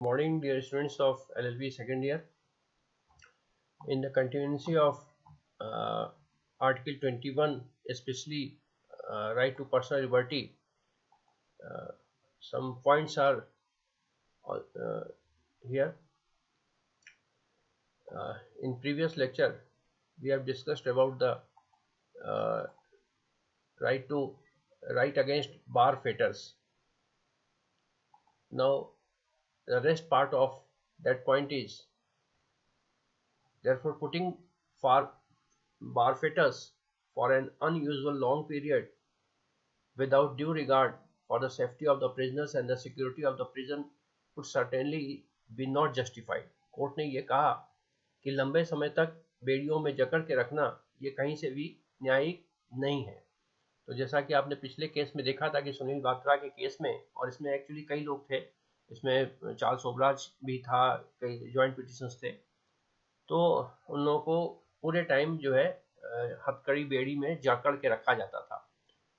morning dear students of LLB second year. In the continuity of uh, article 21 especially uh, right to personal liberty uh, some points are uh, here. Uh, in previous lecture we have discussed about the uh, right to right against bar fetters. Now the rest part of that point is therefore putting for bar fetters for an unusual long period without due regard for the safety of the prisoners and the security of the prison would certainly be not justified court ने ये कहा कि लंबे समय तक बेड़ियों में जकड़ के रखना ये कहीं से भी न्यायिक नहीं है तो जैसा कि आपने पिछले केस में देखा था कि सुनील बात्रा के केस में और इसमें एक्चुअली कई लोग थे इसमें चार्ल्स सोबराज भी था, कई जॉइंट पिटिशंस थे। तो उन लोगों को पूरे टाइम जो है हथकड़ी बेड़ी में जकड़ के रखा जाता था।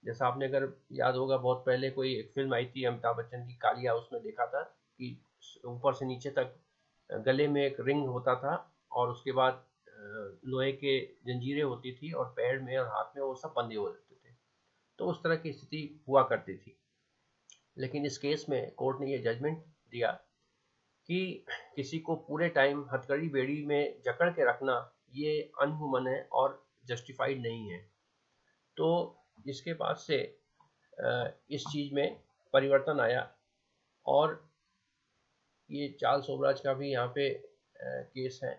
जैसा आपने अगर याद होगा, बहुत पहले कोई एक फ़िल्म आई थी, अमिताभ बच्चन की कालिया, उसमें देखा था कि ऊपर से नीचे तक गले में एक रिंग होता था और उसके बाद लोहे के जंजीरें होती थी और पैर में और हाथ में वो सब बंधे हो जाते थे। तो उस तरह की स्थिति हुआ करती थी। लेकिन इस केस में कोर्ट ने ये जजमेंट दिया कि किसी को पूरे टाइम हथकड़ी बेड़ी में जकड़ के रखना ये अनहुमन है और जस्टिफाइड नहीं है। तो इसके बाद से इस चीज़ में परिवर्तन आया और ये चार्ल्स सोबराज का भी यहाँ पे केस है।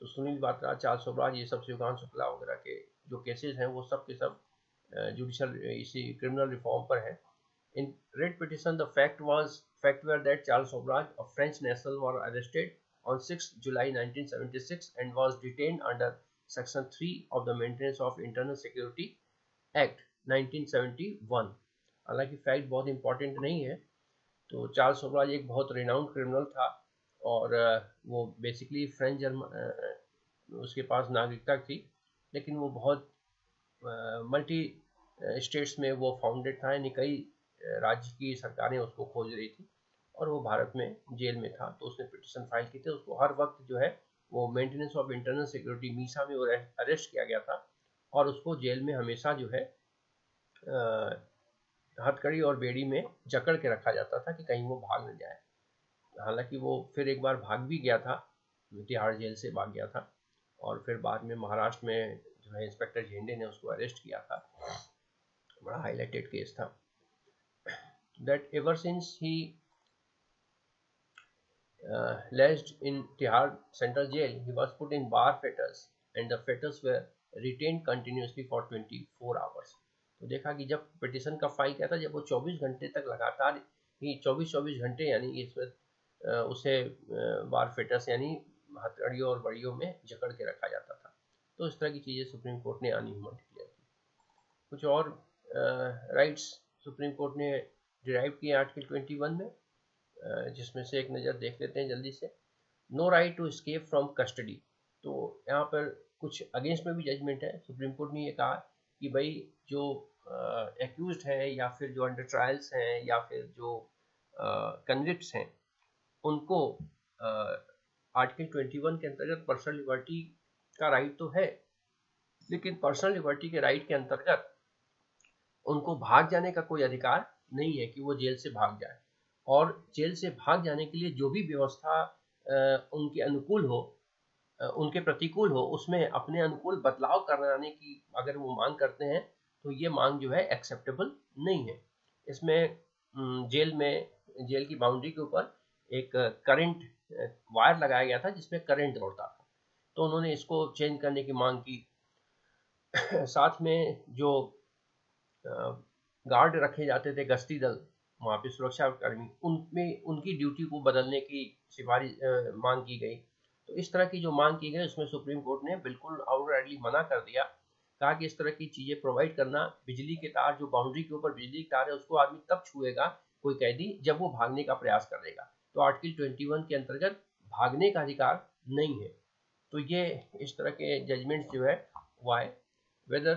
तो सुनील बात्रा चार्ल्स सोबराज ये सब शिवकांत शुक्ला वगैरह के जो केसेस हैं वो सब के सब जुडिशल इसी क्रिमिनल रिफॉर्म पर है। In writ petition, the fact was fact were that Charles Obraj, a French national, was arrested on 6 July 1976 and was detained under Section 3 of the Maintenance of Internal Security Act 1971. हालाँकि fact बहुत important नहीं है तो Charles ओब्राज एक बहुत renowned criminal था और वो बेसिकली फ्रेंच जर्मन उसके पास नागरिकता थी लेकिन वो बहुत मल्टी स्टेट्स में वो फाउंडेड था यानी कई राज्य की सरकारें उसको खोज रही थी और वो भारत में जेल में था तो उसने पिटिशन फ़ाइल की थी। उसको हर वक्त जो है वो maintenance of internal security MISA में अरेस्ट किया गया था और उसको जेल में हमेशा जो है हथकड़ी और बेड़ी में जकड़ के रखा जाता था कि कहीं वो भाग न जाए। हालाँकि वो फिर एक बार भाग भी गया था तिहाड़ जेल से भाग गया था और फिर बाद में महाराष्ट्र में जो है इंस्पेक्टर झेंडे ने उसको अरेस्ट किया था। बड़ा हाईलाइटेड केस था। That ever since he uh, lodged in Tihar Central Jail, he was put in bar fetters and the fetters were retained continuously for 24 hours. तो देखा कि जब पिटिशन का फ़ाइल किया था जब वो 24 घंटे तक लगातार ही 24-24 घंटे यानी इसमें उसे बार फेटर्स यानी हथकड़ियों और बड़ियों में जकड़ के रखा जाता था तो इस तरह की चीज़ें सुप्रीम कोर्ट ने आनी हुई डिक्लेयर की कुछ और राइट्स सुप्रीम कोर्ट ने डिराइव किए आर्टिकल 21 में जिसमें से एक नज़र देख लेते हैं जल्दी से। No right to escape from custody. तो यहाँ पर कुछ अगेंस्ट में भी जजमेंट है। सुप्रीम कोर्ट ने ये कहा कि भाई जो एक्यूज है या फिर जो अंडर ट्रायल्स हैं या फिर जो कन्विक्ट्स हैं, उनको आर्टिकल 21 के अंतर्गत पर्सनल लिबर्टी का राइट तो है, लेकिन पर्सनल लिबर्टी के राइट के अंतर्गत उनको भाग जाने का कोई अधिकार नहीं है कि वो जेल से भाग जाए। और जेल से भाग जाने के लिए जो भी व्यवस्था उनके अनुकूल हो उनके प्रतिकूल हो, उसमें अपने अनुकूल बदलाव कराने की अगर वो मांग करते हैं तो ये मांग जो है एक्सेप्टेबल नहीं है। इसमें जेल में, जेल की बाउंड्री के ऊपर एक करंट वायर लगाया गया था, जिसमें करंट दौड़ता था। तो उन्होंने इसको चेंज करने की मांग की। साथ में जो गार्ड रखे जाते थे, गश्ती दल, वहाँ पे सुरक्षा कर्मी, उनमें, उनकी ड्यूटी को बदलने की सिफारिश मांग की गई। तो इस तरह की जो मांग की गई, उसमें सुप्रीम कोर्ट ने बिल्कुल आउटराइटली मना कर दिया। कहा कि इस तरह की चीज़ें प्रोवाइड करना, बिजली के तार, जो बाउंड्री के ऊपर बिजली के तार है, उसको आदमी तब छुएगा, कोई कैदी, जब वो भागने का प्रयास करेगा। तो आर्टिकल 21 के अंतर्गत भागने का अधिकार नहीं है। तो ये इस तरह के जजमेंट जो है why whether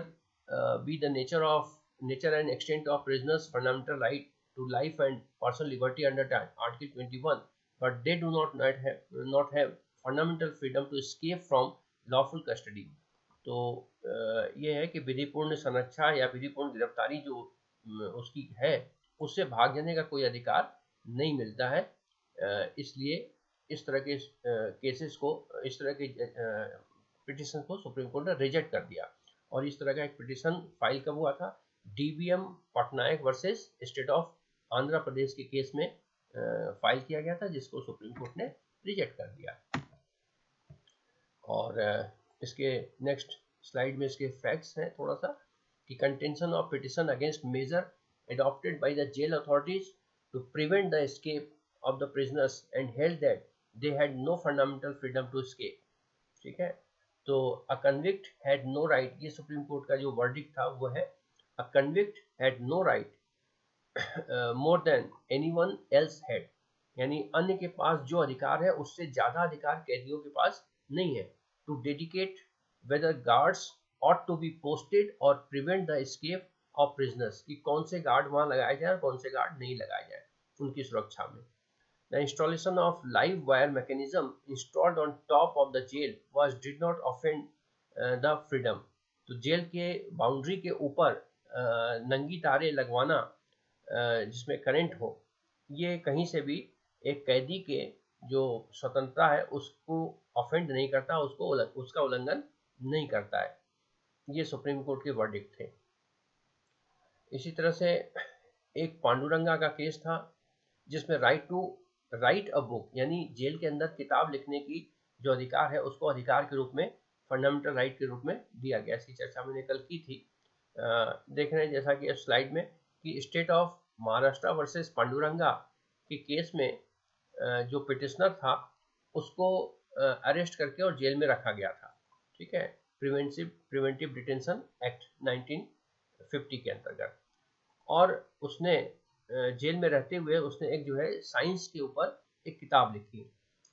be the nature of nature and extent of prisoners fundamental right to life and personal liberty under article 21 but they do not not have not have fundamental freedom to escape from lawful custody तो ये है कि विधिपूर्ण संरक्षा या विधिपूर्ण गिरफ्तारी जो उसकी है उससे भाग जाने का कोई अधिकार नहीं मिलता है इसलिए इस तरह के केसेस को इस तरह के पिटिशन को सुप्रीम कोर्ट ने रिजेक्ट कर दिया और इस तरह का एक पिटिशन फ़ाइल कब हुआ था DBM Patnaik versus state of Andhra Pradesh के केस में फ़ाइल किया गया था, जिसको सुप्रीम कोर्ट ने रिजेक्ट कर दिया। और इसके नेक्स्ट स्लाइड में इसके फैक्ट्स हैं थोड़ा सा कि contention of petition against measure adopted by the jail authorities to prevent the escape of the prisoners and held that they had no fundamental freedom to escape ठीक है? तो a convict had no right ये supreme court का जो verdict था, वो है a convict had no right more than anyone else had यानी अन्य के पास जो अधिकार है उससे ज़्यादा अधिकार कैदियों के पास नहीं है to dedicate whether guards ought to be posted or prevent the escape of prisoners कि कौन से गार्ड वहाँ लगाए जाए और कौन से गार्ड नहीं लगाए जाए उनकी सुरक्षा में installation of live wire mechanism installed on top of the jail was did not offend uh, the freedom. तो जेल के बाउंड्री के ऊपर uh, नंगी तारे लगवाना जिसमें करंट हो, ये कहीं से भी एक कैदी के जो स्वतंत्रता है, उसको ऑफेंड नहीं करता, उसको उसका उल्लंघन नहीं करता है। ये सुप्रीम कोर्ट के वर्डिक थे। इसी तरह से एक पांडुरंगा का केस था, जिसमें right to write a book यानी जेल के अंदर किताब लिखने की जो अधिकार है, उसको अधिकार के रूप में फंडामेंटल राइट के रूप में दिया गया। इसकी चर्चा मैंने कल की थी। देख रहे हैं जैसा कि स्लाइड में कि state of Maharashtra versus Pandurang के केस में जो पिटिशनर था, उसको अरेस्ट करके और जेल में रखा गया था। ठीक है? प्रिवेंटिव प्रिवेंटिव डिटेंशन एक्ट 1950 के अंतर्गत। और उसने जेल में रहते हुए उसने एक जो है साइंस के ऊपर एक किताब लिखी।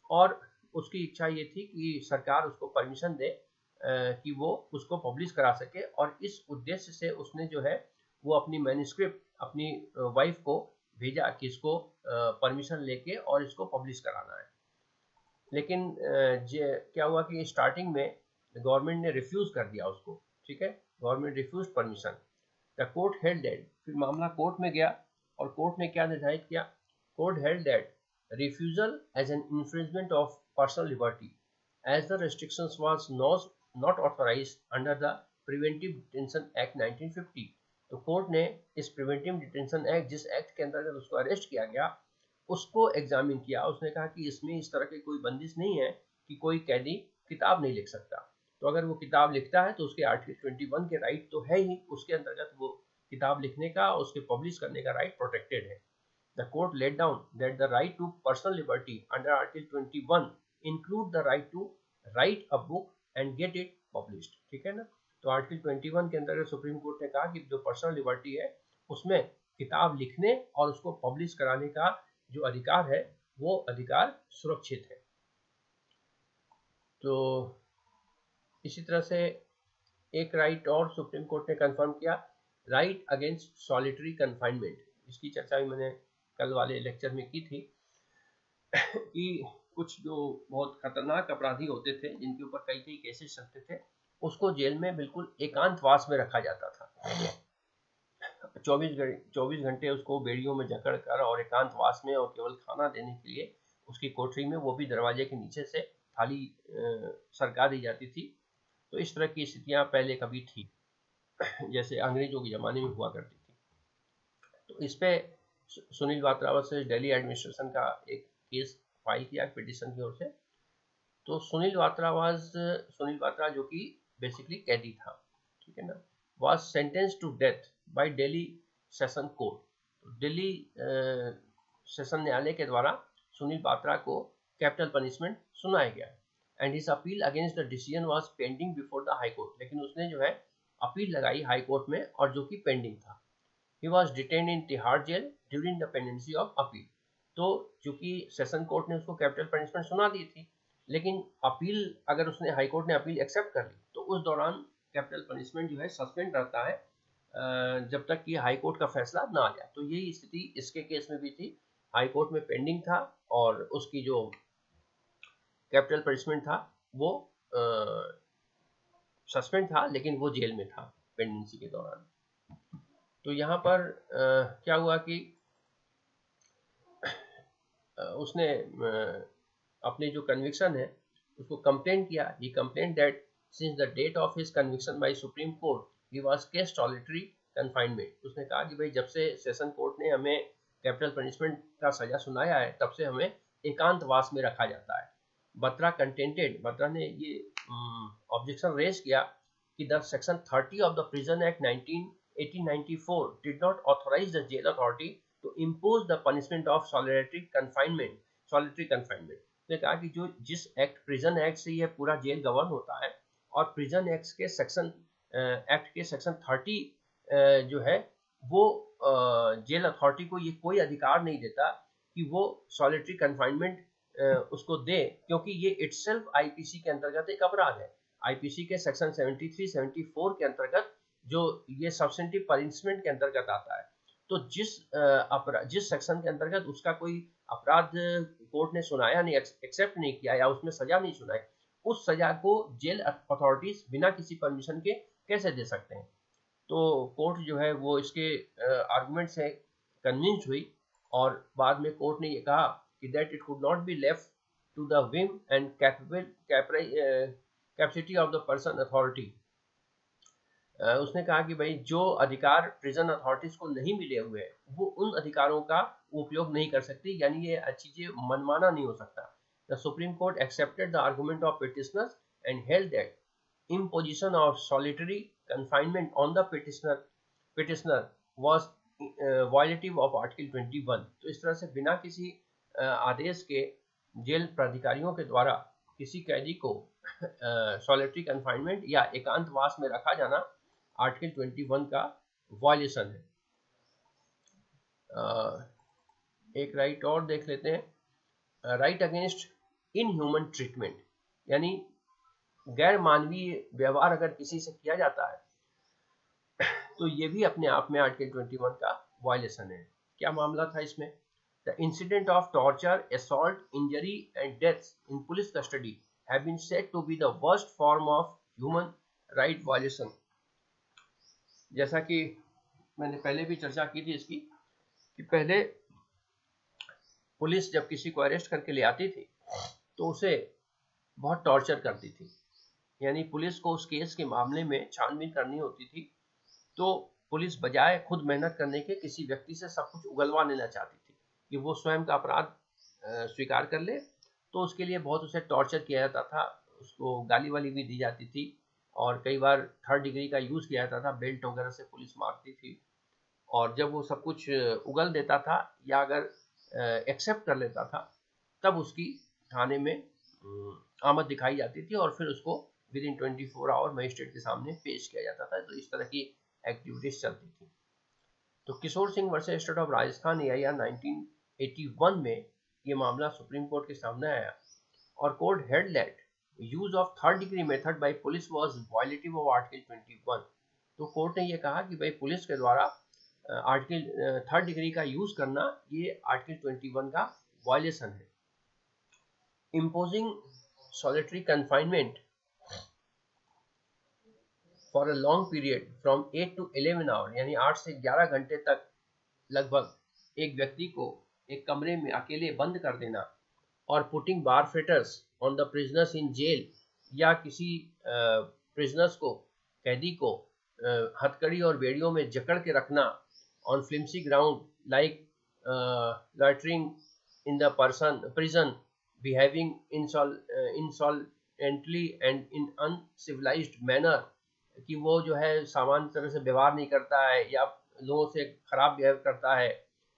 और उसकी इच्छा ये थी कि सरकार उसको परमिशन दे कि वो उसको पब्लिश करा सके और इस उद्देश्य से उसने जो है वो अपनी मैन्यूस्क्रिप्ट अपनी वाइफ को भेजा कि इसको परमिशन लेके और इसको पब्लिश कराना है। लेकिन क्या हुआ कि स्टार्टिंग में गवर्नमेंट ने रिफ्यूज कर दिया उसको ठीक है? Government refuse permission the court held that फिर मामला कोर्ट में गया और कोर्ट ने क्या निर्धारित किया? Court held that refusal as an infringement of personal liberty as the restrictions was not, not authorized under the preventive detention act 1950 तो कोर्ट ने इस प्रिवेंटिव डिटेंशन एक्ट जिस एक्ट के अंतर्गत उसको अरेस्ट किया गया, उसको एग्जामिन किया। उसने कहा कि इसमें इस तरह की कोई बंदिश नहीं है कि कोई कैदी किताब नहीं लिख सकता। तो अगर वो किताब लिखता है तो उसके आर्टिकल 21 के राइट तो है ही। उसके अंतर्गत वो किताब लिखने का, उसके पब्लिश करने का राइट प्रोटेक्टेड है। The court laid down that the right to personal liberty under article 21 include the right to write a book and get it published ठीक है ना? तो आर्टिकल 21 के अंतर्गत सुप्रीम कोर्ट ने कहा कि जो पर्सनल लिबर्टी है, उसमें किताब लिखने और उसको पब्लिश कराने का जो अधिकार है, वो अधिकार सुरक्षित है। तो इसी तरह से एक राइट और सुप्रीम कोर्ट ने कंफर्म किया राइट अगेंस्ट सॉलिटरी कन्फाइनमेंट इसकी चर्चा भी मैंने कल वाले लेक्चर में की थी, कि कुछ जो बहुत खतरनाक अपराधी होते थे, जिनके ऊपर कई कई केसेस चलते थे, उसको जेल में बिल्कुल एकांतवास में रखा जाता था। चौबीस चौबीस घंटे उसको बेड़ियों में जकड़ कर और एकांतवास में और केवल खाना देने के लिए उसकी कोठरी में, वो भी दरवाजे के नीचे से थाली सरका दी जाती थी। तो इस तरह की स्थितियाँ पहले कभी थी, जैसे अंग्रेज़ों के ज़माने में हुआ करती थी। तो इस पे सुनील बात्रावत से दिल्ली एडमिनिस्ट्रेशन का एक केस फ़ाइल किया पिटिशन की ओर से। तो सुनील बात्रावाज सुनील बात्रा जो कि बेसिकली कैदी था, ठीक है ना was sentence to death by Delhi session court Delhi session न्यायालय के द्वारा सुनील बात्रा को कैपिटल पनिशमेंट सुनाया गया। And his appeal against the decision was pending before the high court लेकिन उसने जो है अपील लगाई हाई कोर्ट में और जो कि पेंडिंग था। He was detain in Tihar jail during the pendency of appeal तो चूँकि सेशन कोर्ट ने उसको कैपिटल पनिशमेंट सुना दी थी लेकिन अपील अगर उसने हाई कोर्ट ने अपील एक्सेप्ट कर ली तो उस दौरान कैपिटल पनिशमेंट जो है सस्पेंड रहता है जब तक कि हाई कोर्ट का फैसला ना आ जाए। तो यही स्थिति इसके केस में भी थी। हाई कोर्ट में पेंडिंग था और उसकी जो कैपिटल पनिशमेंट था वो सस्पेंड था लेकिन वो जेल में था पेंडेंसी के दौरान। तो यहाँ पर आ, क्या हुआ कि उसने अपनी जो कन्विक्शन है, उसको कंप्लेन किया। He complain that since the date of his conviction by supreme court he was case solitary confinement उसने कहा कि भाई, जब से सेशन कोर्ट ने हमें कैपिटल पनिशमेंट का सजा सुनाया है, तब से हमें एकांतवास में रखा जाता है। बत्रा कंटेंटेड बत्रा ने ये ऑब्जेक्शन रेज किया कि the section 30 of the prison act 19 1894 did not authorize the jail authority to impose the punishment of solitary confinement solitary confinement. ने कहा कि जो जिस एक्ट प्रिजन एक्ट से ये पूरा जेल गवर्न होता है, और प्रिजन एक्ट के सेक्शन एक्ट के सेक्शन 30 जो है, वो जेल अथॉरिटी को ये कोई अधिकार नहीं देता कि वो सॉलिटरी कन्फाइनमेंट उसको दे, क्योंकि ये इटसेल्फ आईपीसी के अंतर्गत एक अपराध है। आईपीसी के सेक्शन 73 74 के अंतर्गत जो ये सब्सिडी पनिशमेंट के अंतर्गत आता है तो जिस अपराध जिस सेक्शन के अंतर्गत उसका कोई अपराध कोर्ट ने सुनाया नहीं एक्सेप्ट नहीं किया या उसमें सजा नहीं सुनाई, उस सजा को जेल अथॉरिटीज बिना किसी परमिशन के कैसे दे सकते हैं? तो कोर्ट जो है वो इसके आर्गुमेंट से कन्विंस हुई और बाद में कोर्ट ने ये कहा कि that it could not be left to the whim and capable capacity of the person authority उसने कहा कि भाई जो अधिकार प्रिजन अथॉरिटीज को नहीं मिले हुए वो उन अधिकारों का उपयोग नहीं कर सकती यानी ये चीज़ें मनमाना नहीं हो सकता। The supreme court accepted the argument of petitioners and held that imposition of solitary confinement on the petitioner petitioner was uh, violative of article 21 तो इस तरह से बिना किसी uh, आदेश के जेल प्राधिकारियों के द्वारा किसी कैदी को सॉलिटरी uh, कन्फाइनमेंट या एकांतवास में रखा जाना आर्टिकल 21 का वायलेशन है। uh, एक राइट और देख लेते हैं। Right against inhuman treatment यानी गैर मानवीय व्यवहार अगर किसी से किया जाता है तो ये भी अपने आप में आर्टिकल 21 का वायलेशन है। क्या मामला था इसमें? The incident of torture assault injury and death in police custody the worst form of human right violation. जैसा कि मैंने पहले भी चर्चा की थी इसकी, कि पहले पुलिस जब किसी को अरेस्ट करके ले आती थी तो उसे बहुत टॉर्चर करती थी। यानी पुलिस को उस केस के मामले में छानबीन करनी होती थी तो पुलिस बजाय खुद मेहनत करने के किसी व्यक्ति से सब कुछ उगलवा लेना चाहती थी कि वो स्वयं का अपराध स्वीकार कर ले तो उसके लिए बहुत उसे टॉर्चर किया जाता था, उसको गाली वाली भी दी जाती थी। और कई बार थर्ड डिग्री का यूज़ किया जाता था बेल्ट वगैरह से पुलिस मारती थी। और जब वो सब कुछ उगल देता था या अगर एक्सेप्ट कर लेता था, तब उसकी थाने में आमद दिखाई जाती थी और फिर उसको within twenty four hour magistrate के सामने पेश किया जाता था। तो इस तरह की एक्टिविटीज़ चलती थी। तो Kishore Singh versus state of Rajasthan A I nineteen में ये मामला सुप्रीम कोर्ट के सामने आया और court held that use of third degree method by police was violative of article 21 तो कोर्ट ने ये कहा कि भाई पुलिस के द्वारा आर्टिकल थर्ड डिग्री का यूज़ करना, ये आर्टिकल 21 का वायलेशन है। Imposing solitary confinement for a long period from eight to eleven hour यानी आठ से ग्यारह घंटे तक लगभग एक व्यक्ति को एक कमरे में अकेले बंद कर देना और putting bar fetters on the prisoners in jail या किसी प्रिजनर्स को, कैदी को हथकड़ी और बेड़ियों में जकड़ के रखना on flimsy ground like loitering in the person prison behaving insolently and in uncivilised manner कि वो जो है सामान्य तरह से व्यवहार नहीं करता है या लोगों से खराब बिहेव करता है।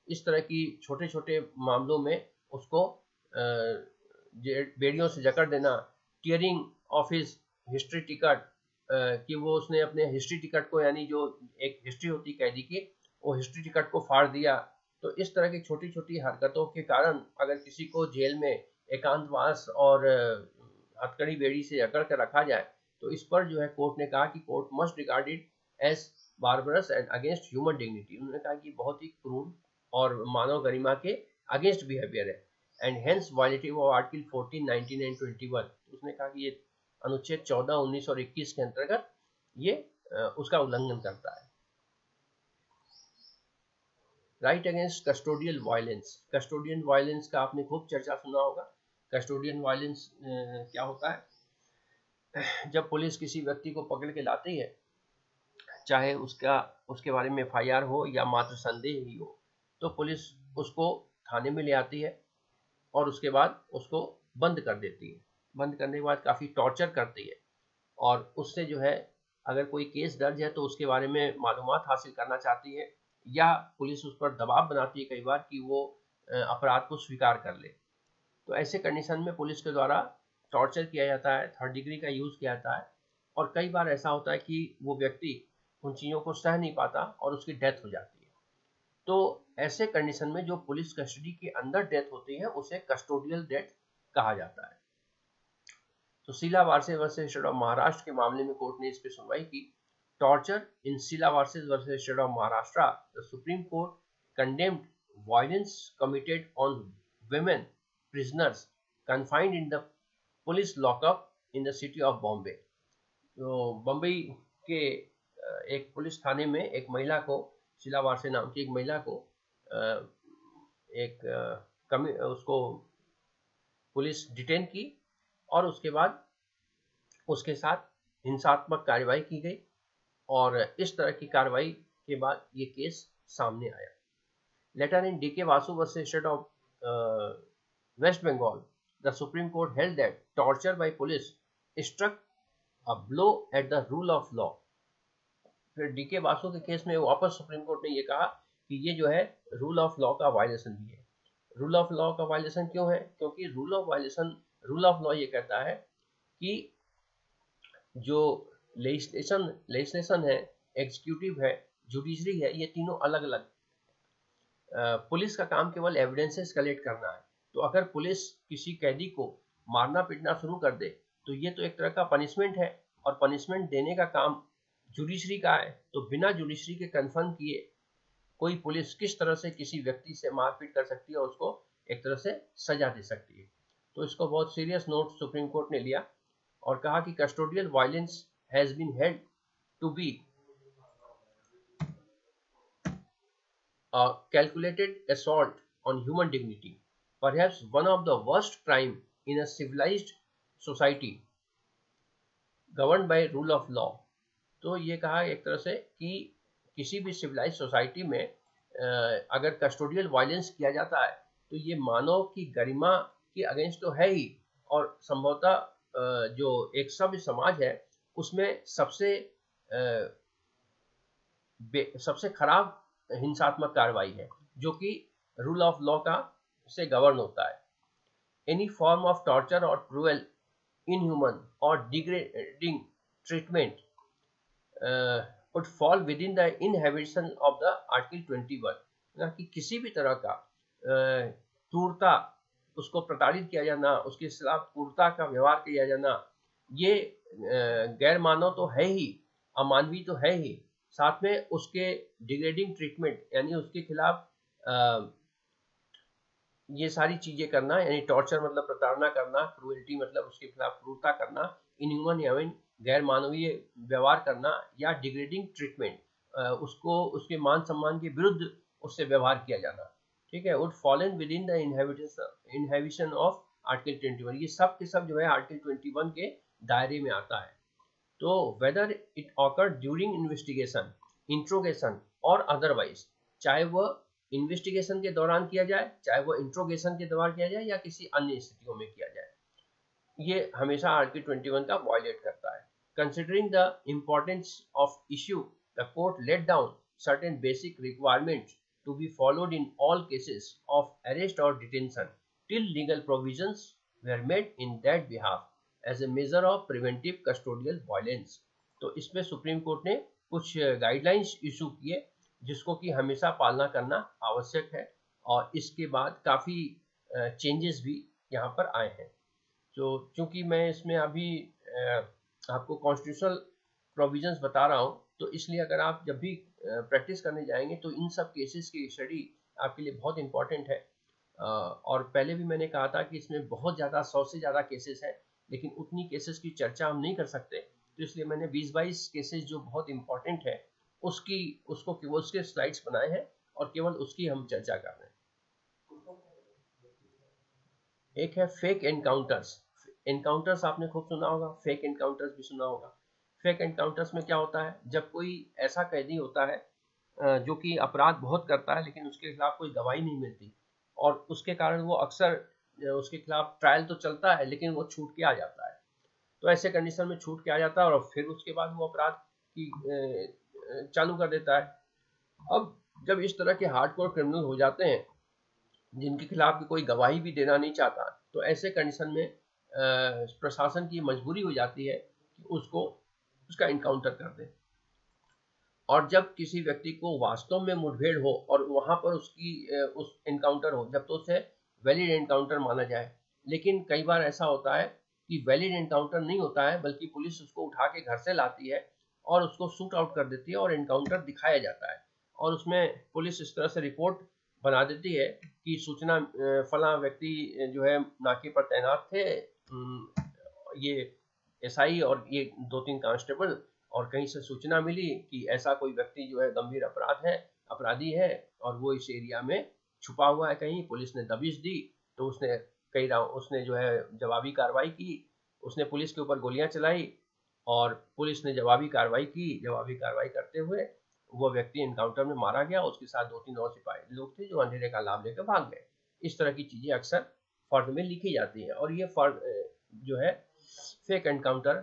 इस तरह की छोटे छोटे मामलों में उसको बेड़ियों से जकड़ देना, टीयरिंग ऑफ़िस हिस्ट्री टिकट कि वो उसने अपने हिस्ट्री टिकट को, यानी जो एक हिस्ट्री होती कैदी की, वो हिस्ट्री टिकट को फाड़ दिया। तो इस तरह की छोटी छोटी हरकतों के कारण अगर किसी को जेल में एकांतवास और हथकड़ी बेड़ी से जकड़ कर रखा जाए तो इस पर जो है कोर्ट ने कहा कि court must regard it as barbarous and against human dignity. उन्होंने कहा कि बहुत ही क्रूर और मानव गरिमा के अगेंस्ट बिहेवियर है। And hence violative of article 14, 19 and 21 उसने कहा कि ये अनुच्छेद 14, 19 और 21 के अंतर्गत ये उसका उल्लंघन करता है। Right against custodial violence custodian violence का आपने खूब चर्चा सुना होगा। कस्टोडियन वायलेंस क्या होता है? जब पुलिस किसी व्यक्ति को पकड़ के लाती है चाहे उसका उसके बारे में एफआईआर हो या मात्र संदेह ही हो तो पुलिस उसको थाने में ले आती है। और उसके बाद उसको बंद कर देती है। बंद करने के बाद काफ़ी टॉर्चर करती है। और उससे जो है, अगर कोई केस दर्ज है तो उसके बारे में मालूम हासिल करना चाहती है या पुलिस उस पर दबाव बनाती है कई बार कि वो अपराध को स्वीकार कर ले। तो ऐसे कंडीशन में पुलिस के द्वारा टॉर्चर किया जाता है थर्ड डिग्री का यूज़ किया जाता है और कई बार ऐसा होता है कि वो व्यक्ति उन चीज़ों को सह नहीं पाता और उसकी डेथ हो जाती है। तो ऐसे कंडीशन में जो पुलिस कस्टडी के अंदर डेथ होती है, उसे कस्टोडियल डेथ कहा जाता है तो Sheela Barse versus state of Maharashtra के मामले में कोर्ट ने इस पर सुनवाई की torture in Sheela versus versus state of Maharashtra the supreme court condemned violence committed on women prisoners confined in the police lockup in the city of Bombay. तो बम्बई के एक पुलिस थाने में एक महिला को शीला वारसे नाम की एक महिला को एक कमी, उसको पुलिस डिटेन की और उसके बाद उसके साथ हिंसात्मक कार्रवाई की गई और इस तरह की कार्रवाई के बाद ये केस सामने आया। Letter in D K Basu versus state of West Bengal the supreme court held that torture by police struck a blow at the rule of law फिर डी के वासु के केस में वापस सुप्रीम कोर्ट ने ये कहा कि ये जो है रूल ऑफ़ लॉ का वायलेशन भी है। रूल ऑफ़ लॉ का वायलेशन क्यों है? क्योंकि rule of violation rule of law ये कहता है कि जो लेजिस्लेशन लेजिस्लेशन है एग्जीक्यूटिव है जुडिशरी है, ये तीनों अलग अलग पुलिस का काम केवल एविडेंसेस कलेक्ट करना है। तो अगर पुलिस किसी कैदी को मारना पीटना शुरू कर दे तो ये तो एक तरह का पनिशमेंट है और पनिशमेंट देने का काम जुडिशरी का है। तो बिना जुडिशरी के कंफर्म किए कोई पुलिस किस तरह से किसी व्यक्ति से मारपीट कर सकती है उसको एक तरह से सजा दे सकती है। तो इसको बहुत सीरियस नोट सुप्रीम कोर्ट ने लिया और कहा कि custodial violence has been held to be calculated assault on human dignity perhaps one of the worst crime in a civilized society, governed by rule of law तो ये कहा एक तरह से कि किसी भी सिविलाइज सोसाइटी में अगर कस्टोडियल वायलेंस किया जाता है तो ये मानव की गरिमा के अगेंस्ट तो है ही। और संभवतः जो एक सभ्य समाज है, उसमें सबसे सबसे खराब हिंसात्मक कार्रवाई है, जो कि रूल ऑफ़ लॉ का से गवर्न होता है। एनी फॉर्म ऑफ़ टॉर्चर और क्रूएल इनह्यूमन और degrading treatment would fall within the inhibition of the article 21 कि किसी भी तरह का क्रूरता, उसको प्रताड़ित किया जाना, उसके खिलाफ क्रूरता का व्यवहार किया जाना, ये गैर मानव तो है ही, अमानवीय तो है ही। साथ में उसके डिग्रेडिंग ट्रीटमेंट यानी उसके खिलाफ ये सारी चीज़ें करना, यानी टॉर्चर मतलब प्रताड़ना करना क्रूएलिटी मतलब उसके खिलाफ क्रूरता करना इनह्यूमन यानी गैर मानवीय व्यवहार करना या डिग्रेडिंग ट्रीटमेंट उसको, उसके मान सम्मान के विरुद्ध उससे व्यवहार किया जाना। ठीक है? Would fallen within inhibition of article 21 ये सब के सब जो है आर्टिकल 21 के दायरे में आता है। तो whether it occur during investigation interrogation और अदरवाइज़ चाहे वह इन्वेस्टिगेशन के दौरान किया जाए, चाहे वह इंट्रोगेशन के दौरान किया जाए या किसी अन्य स्थितियों में किया जाए। ये हमेशा आर ट्वेंटी वन का वॉयलेट करता है। Considering the importance of issue the court laid down certain basic requirement to be followed in all cases of arrest और detention till legal provision made in that behalf as a measure of preventive custodial violence तो इसमें supreme court ने कुछ guidelines issue किए जिसको कि हमेशा पालना करना आवश्यक है और इसके बाद काफ़ी चेंजेस भी यहाँ पर आए हैं। तो चूँकि मैं इसमें अभी आपको कॉन्स्टिट्यूशनल प्रोविजंस बता रहा हूँ तो इसलिए अगर आप जब भी प्रैक्टिस करने जाएँगे तो इन सब केसेस की स्टडी आपके लिए बहुत इंपॉर्टेंट है। और पहले भी मैंने कहा था कि इसमें बहुत ज़्यादा, सौ से ज़्यादा केसेस हैं, लेकिन उतनी केसेस की चर्चा हम नहीं कर सकते। तो इसलिए मैंने बीस बाईस केसेस जो बहुत इंपॉर्टेंट है, उसकी, उसको केवल, उसके स्लाइड्स बनाए हैं और केवल उसकी हम चर्चा कर रहे हैं। एक है फेक एनकाउंटर्स एनकाउंटर्स आपने खूब सुना होगा फेक एनकाउंटर्स भी सुना होगा। फेक एनकाउंटर्स में क्या होता है? जब कोई ऐसा कैदी होता है जो कि अपराध बहुत करता है, लेकिन उसके खिलाफ कोई गवाही नहीं मिलती, और उसके कारण वो अक्सर उसके खिलाफ ट्रायल तो चलता है, लेकिन वो छूट के आ जाता है। तो ऐसे कंडीशन में छूट के आ जाता है, और फिर उसके बाद वो अपराध की चालू कर देता है। अब जब इस तरह के हार्डकोर क्रिमिनल हो जाते हैं, जिनके खिलाफ कोई गवाही भी देना नहीं चाहता तो ऐसे कंडीशन में प्रशासन की मजबूरी हो जाती है कि उसको, उसका इनकाउंटर कर दे। और जब किसी व्यक्ति को वास्तव में मुठभेड़ हो और वहाँ पर उसकी उस इनकाउंटर हो, जब तो उसे वैलिड एनकाउंटर माना जाए। लेकिन कई बार ऐसा होता है कि वैलिड एनकाउंटर नहीं होता है, बल्कि पुलिस उसको उठा के घर से लाती है और उसको शूट आउट कर देती है और एनकाउंटर दिखाया जाता है। और उसमें पुलिस इस तरह से रिपोर्ट बना देती है कि सूचना फला व्यक्ति जो है, नाके पर तैनात थे ये एसआई और ये दो तीन कांस्टेबल और कहीं से सूचना मिली कि ऐसा कोई व्यक्ति जो है गंभीर अपराध है, अपराधी है और वो इस एरिया में छुपा हुआ है कहीं, पुलिस ने दबिश दी तो उसने कई उसने जो है जवाबी कार्रवाई की, उसने पुलिस के ऊपर गोलियाँ चलाई और पुलिस ने जवाबी कार्रवाई की, जवाबी कार्रवाई करते हुए वो व्यक्ति इनकाउंटर में मारा गया, उसके साथ दो तीन और सिपाही लोग थे जो अंधेरे का लाभ लेकर भाग गए। इस तरह की चीज़ें अक्सर फर्द में लिखी जाती है और ये फर्द जो है फेक एनकाउंटर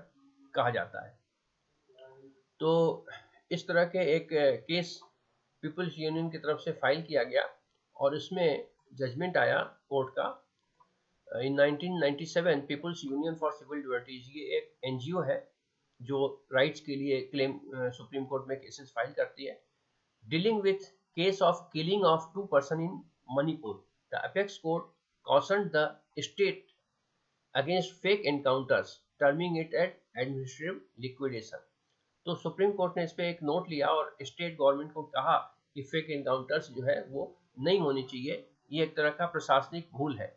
कहा जाता है। तो इस तरह के एक केस पीपल्स यूनियन की तरफ़ से फ़ाइल किया गया और इसमें जजमेंट आया कोर्ट का। In 1997 People's Union for Civil Liberties ये एक एनजीओ है जो राइट्स के लिए क्लेम सुप्रीम कोर्ट में केसेस फ़ाइल करती है। Dealing with case of killing of two person in Manipur the apex court cautioned the state against fake encounters, terming it at administrative liquidation. तो supreme court ने इस पर एक note लिया और स्टेट गवर्नमेंट को कहा कि फेक एनकाउंटर्स जो है वो नहीं होनी चाहिए। ये एक तरह का प्रशासनिक भूल है।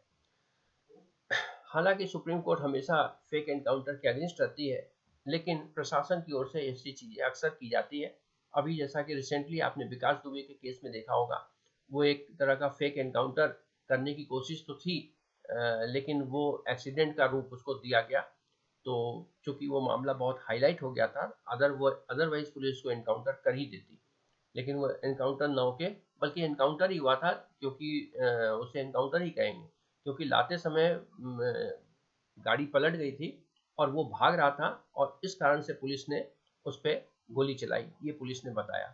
हालाँकि सुप्रीम कोर्ट हमेशा फेक एनकाउंटर के अगेंस्ट रहती है, लेकिन प्रशासन की ओर से ऐसी चीज़ें अक्सर की जाती है। अभी जैसा कि रिसेंटली आपने विकास दुबे के केस में देखा होगा, वो एक तरह का फेक एनकाउंटर करने की कोशिश तो थी लेकिन वो एक्सीडेंट का रूप उसको दिया गया। तो चूँकि वो मामला बहुत हाईलाइट हो गया था अदर वो अदरवाइज़ पुलिस को एनकाउंटर कर ही देती। लेकिन वो एनकाउंटर न होके, बल्कि एनकाउंटर ही हुआ था, क्योंकि उसे एनकाउंटर ही कहेंगे। क्योंकि लाते समय गाड़ी पलट गई थी और वो भाग रहा था और इस कारण से पुलिस ने उस पर गोली चलाई। ये पुलिस ने बताया।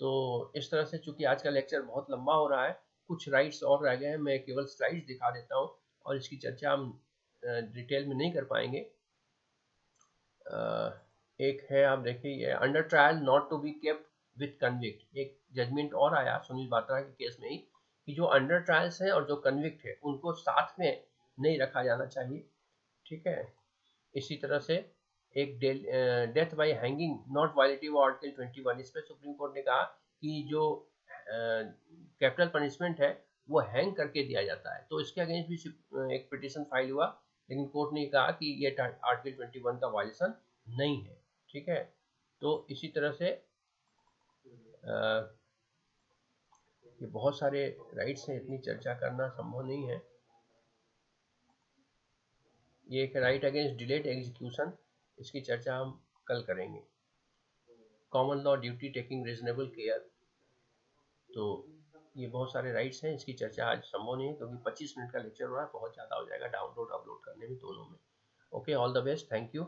तो इस तरह से चूँकि आज का लेक्चर बहुत लंबा हो रहा है कुछ राइट्स और रह गए हैं। मैं केवल स्लाइड्स दिखा देता हूँ और इसकी चर्चा हम डिटेल में नहीं कर पाएँगे। एक है, आप देखिए, ये under trial not to be kept with convict एक जजमेंट और आया सुनील बात्रा के केस में ही कि जो अंडर ट्रायल्स है और जो कन्विक्ट है, उनको साथ में नहीं रखा जाना चाहिए। ठीक है? इसी तरह से एक death by hanging not violative article 21 इस पर सुप्रीम कोर्ट ने कहा कि जो कैपिटल पनिशमेंट है वो हैंग करके दिया जाता है। तो इसके अगेंस्ट भी एक पिटिशन फ़ाइल हुआ लेकिन कोर्ट ने कहा कि ये आर्टिकल 21 का वायलेशन नहीं है ठीक है? तो इसी तरह से आ, ये बहुत सारे राइट्स हैं इतनी चर्चा करना संभव नहीं है। ये एक राइट अगेंस्ट डिलेड एग्जीक्यूशन इसकी चर्चा हम कल करेंगे। Common law duty taking reasonable care तो ये बहुत सारे राइट्स हैं, इसकी चर्चा आज संभव नहीं है, क्योंकि 25 मिनट का लेक्चर हो रहा है, बहुत ज़्यादा हो जाएगा डाउनलोड अपलोड करने में दोनों में। Okay all the best thank you